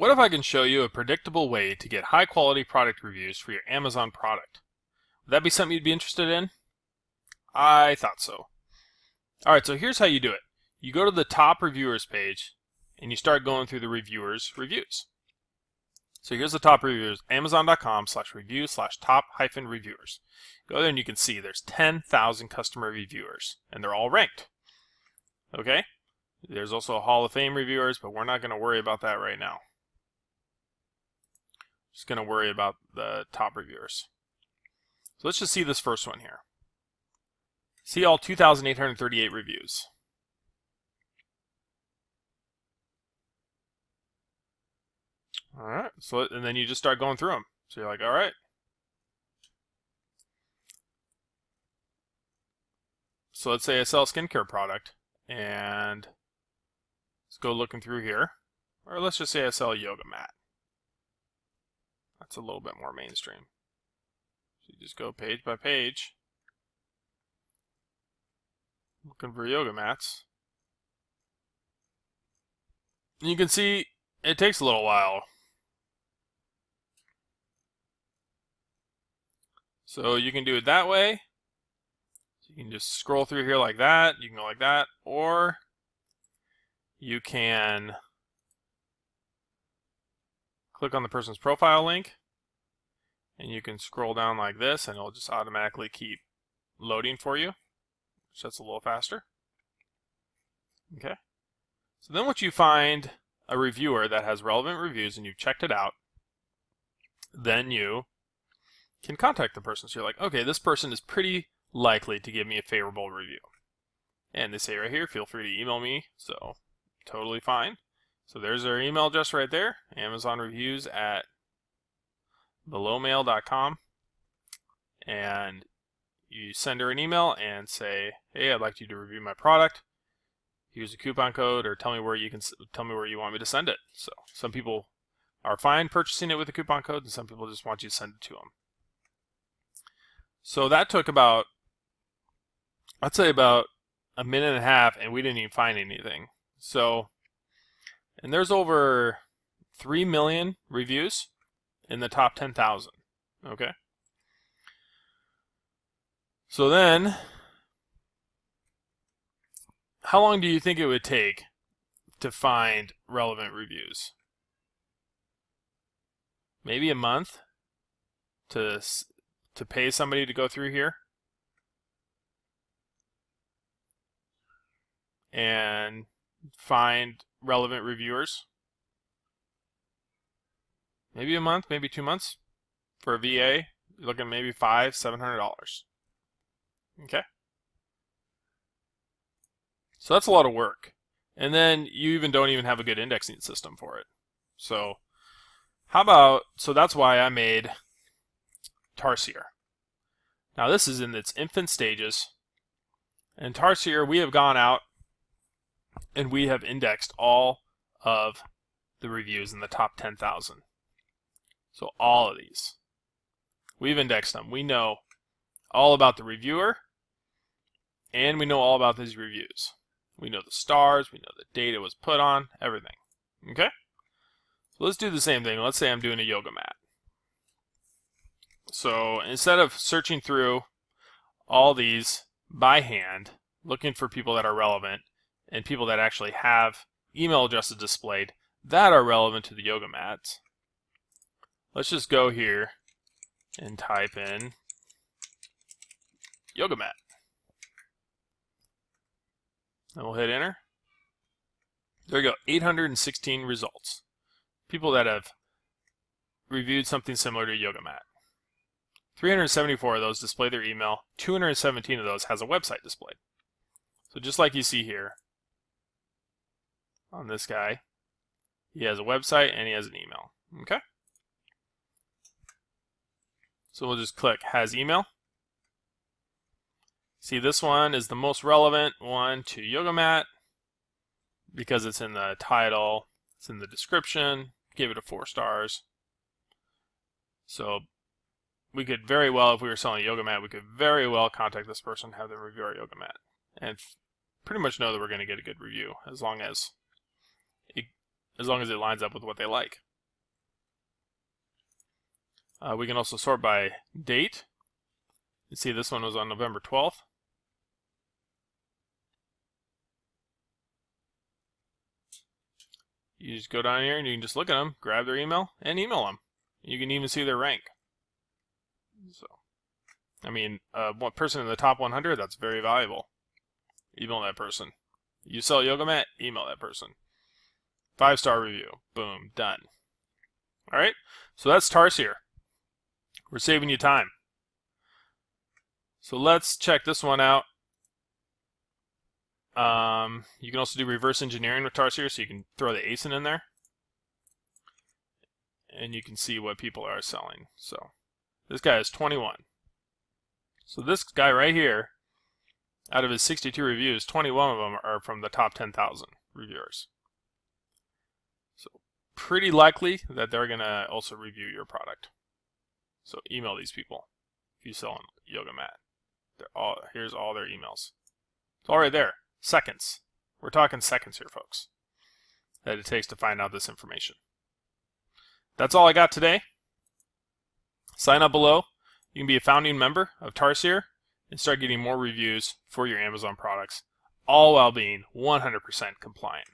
What if I can show you a predictable way to get high quality product reviews for your Amazon product? Would that be something you'd be interested in? I thought so. Alright, so here's how you do it. You go to the top reviewers page and you start going through the reviewers reviews. So here's the top reviewers, amazon.com slash review slash top hyphen reviewers. Go there and you can see there's 10,000 customer reviewers and they're all ranked. Okay? There's also a Hall of Fame reviewers, but we're not going to worry about that right now. Just going to worry about the top reviewers. So let's just see this first one here. See all 2,838 reviews. All right, so and then you just start going through them. So you're like, all right. So let's say I sell a skincare product, and let's go looking through here. Or let's just say I sell a yoga mat. That's a little bit more mainstream. So you just go page by page, looking for yoga mats. And you can see it takes a little while. So you can do it that way. So you can just scroll through here like that. You can go like that. Or you can click on the person's profile link and you can scroll down like this and it'll just automatically keep loading for you. So that's a little faster. Okay. So then once you find a reviewer that has relevant reviews and you've checked it out then you can contact the person. So you're like okay this person is pretty likely to give me a favorable review. And they say right here feel free to email me. So totally fine. So there's our email address right there, Amazon reviews at belowmail.com. And you send her an email and say, "Hey, I'd like you to review my product. Use a coupon code, or tell me where you can tell me where you want me to send it." So some people are fine purchasing it with a coupon code, and some people just want you to send it to them. So that took about, I'd say about a minute and a half, and we didn't even find anything. So and there's over 3 million reviews in the top 10,000. Okay? So then, how long do you think it would take to find relevant reviews? Maybe a month to to pay somebody to go through here and find relevant reviewers. Maybe a month, maybe two months for a VA. You're looking maybe five, seven hundred dollars. Okay. So that's a lot of work. And then you even don't even have a good indexing system for it. So how about, so that's why I made Tarsier. Now this is in its infant stages. And Tarsier, we have gone out and we have indexed all of the reviews in the top 10,000. So all of these. We've indexed them. We know all about the reviewer, and we know all about these reviews. We know the stars, we know the date it was put on, everything. Okay? So let's do the same thing. Let's say I'm doing a yoga mat. So instead of searching through all these by hand, looking for people that are relevant, and people that actually have email addresses displayed that are relevant to the yoga mats. Let's just go here and type in yoga mat. And we'll hit enter. There we go, 816 results. People that have reviewed something similar to yoga mat. 374 of those display their email. 217 of those has a website displayed. So just like you see here, on this guy. He has a website and he has an email. Okay? So we'll just click has email. See this one is the most relevant one to yoga mat because it's in the title, it's in the description, gave it a four stars. So we could very well, if we were selling a yoga mat, we could very well contact this person, have them review our yoga mat, and pretty much know that we're going to get a good review as long as it, as long as it lines up with what they like. Uh, we can also sort by date. You see this one was on November 12th. You just go down here and you can just look at them, grab their email, and email them. You can even see their rank. So, I mean, uh, one person in the top 100, that's very valuable. Email that person. You sell yoga mat, email that person. Five star review. Boom, done. All right, so that's Tarsier. We're saving you time. So let's check this one out. Um, you can also do reverse engineering with Tarsier, so you can throw the ASIN in there. And you can see what people are selling. So this guy is 21. So this guy right here, out of his 62 reviews, 21 of them are from the top 10,000 reviewers. So pretty likely that they're going to also review your product. So email these people if you sell a yoga mat. They're all here's all their emails. It's all right there. Seconds. We're talking seconds here, folks. That it takes to find out this information. That's all I got today. Sign up below. You can be a founding member of Tarsier and start getting more reviews for your Amazon products, all while being 100% compliant.